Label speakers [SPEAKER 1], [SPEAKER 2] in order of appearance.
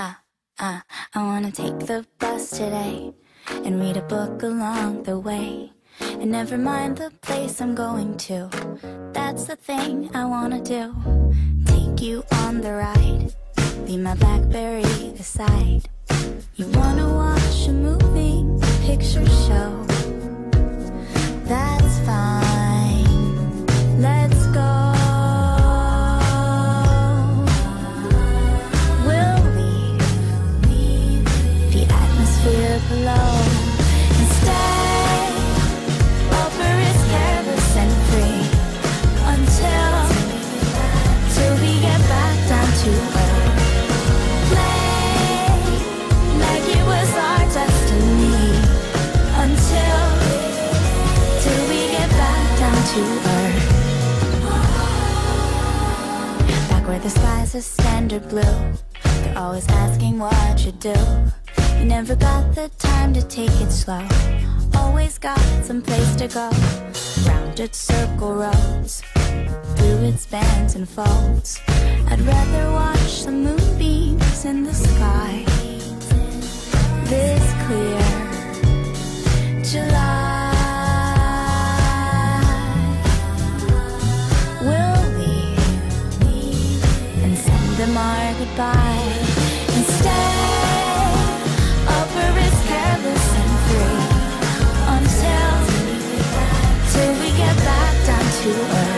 [SPEAKER 1] Ah, ah, I wanna take the bus today and read a book along the way. And never mind the place I'm going to. That's the thing I wanna do. Take you on the ride, be my Blackberry aside. You wanna the skies are standard blue, they're always asking what you do. You never got the time to take it slow. Always got some place to go. Rounded circle roads, its bends and folds. I'd rather watch the moonbeams in the sky. This clear July. We'll leave and send them our goodbye stay. Upper is careless and free until till we get back down to earth.